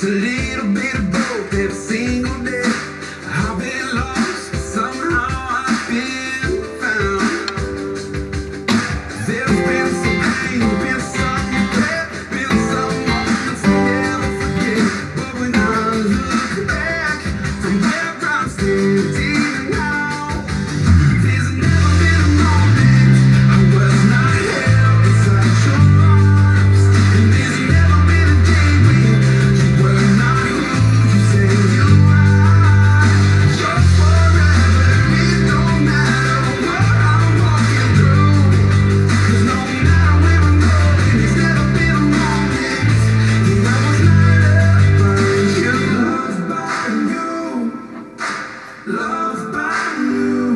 to leave. loved by you.